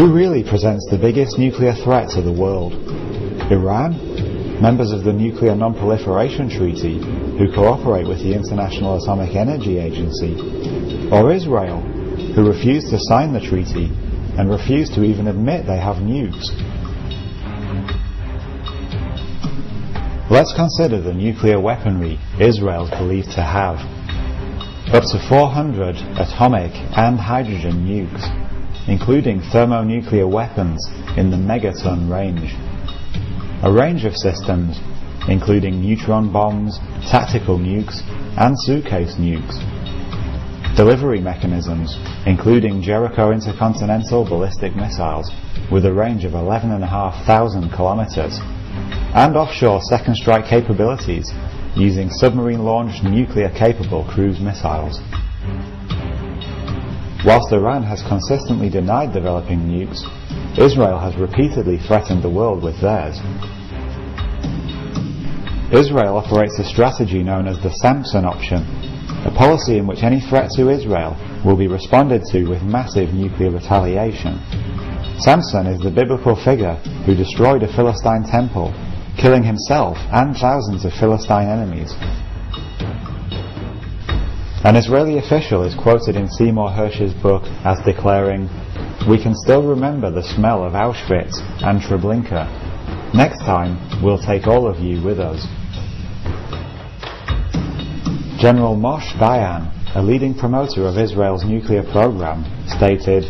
Who really presents the biggest nuclear threat to the world? Iran? Members of the Nuclear Non-Proliferation Treaty, who cooperate with the International Atomic Energy Agency? Or Israel, who refuse to sign the treaty and refuse to even admit they have nukes? Let's consider the nuclear weaponry Israel is believed to have. Up to 400 atomic and hydrogen nukes including thermonuclear weapons in the megaton range. A range of systems, including neutron bombs, tactical nukes, and suitcase nukes. Delivery mechanisms, including Jericho intercontinental ballistic missiles with a range of 11,500 kilometers, and offshore second strike capabilities using submarine-launched nuclear-capable cruise missiles. Whilst Iran has consistently denied developing nukes, Israel has repeatedly threatened the world with theirs. Israel operates a strategy known as the Samson option, a policy in which any threat to Israel will be responded to with massive nuclear retaliation. Samson is the biblical figure who destroyed a Philistine temple, killing himself and thousands of Philistine enemies. An Israeli official is quoted in Seymour Hersh's book as declaring, We can still remember the smell of Auschwitz and Treblinka. Next time, we'll take all of you with us. General Moshe Dayan, a leading promoter of Israel's nuclear program, stated,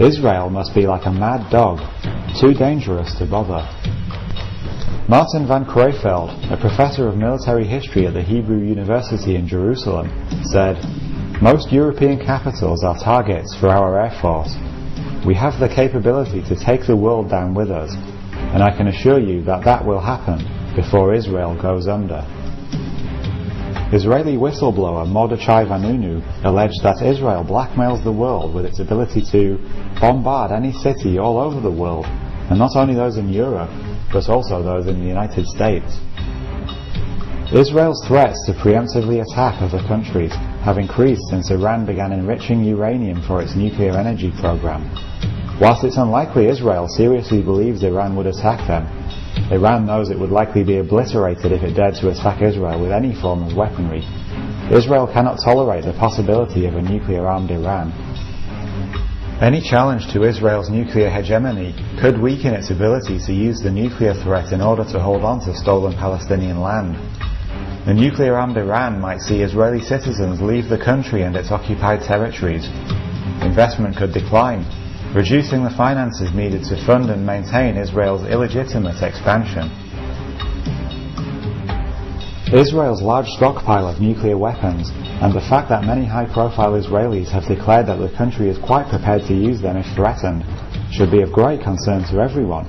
Israel must be like a mad dog, too dangerous to bother. Martin van Creveld, a professor of military history at the Hebrew University in Jerusalem, said, Most European capitals are targets for our air force. We have the capability to take the world down with us, and I can assure you that that will happen before Israel goes under. Israeli whistleblower Mordechai Vanunu alleged that Israel blackmails the world with its ability to bombard any city all over the world, and not only those in Europe, but also those in the United States. Israel's threats to preemptively attack other countries have increased since Iran began enriching uranium for its nuclear energy program. Whilst it's unlikely Israel seriously believes Iran would attack them, Iran knows it would likely be obliterated if it dared to attack Israel with any form of weaponry. Israel cannot tolerate the possibility of a nuclear-armed Iran, any challenge to Israel's nuclear hegemony could weaken its ability to use the nuclear threat in order to hold on to stolen Palestinian land. A nuclear-armed Iran might see Israeli citizens leave the country and its occupied territories. Investment could decline, reducing the finances needed to fund and maintain Israel's illegitimate expansion. Israel's large stockpile of nuclear weapons and the fact that many high-profile Israelis have declared that the country is quite prepared to use them if threatened should be of great concern to everyone.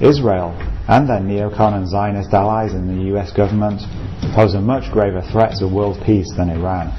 Israel and their neocon and Zionist allies in the US government pose a much graver threat to world peace than Iran.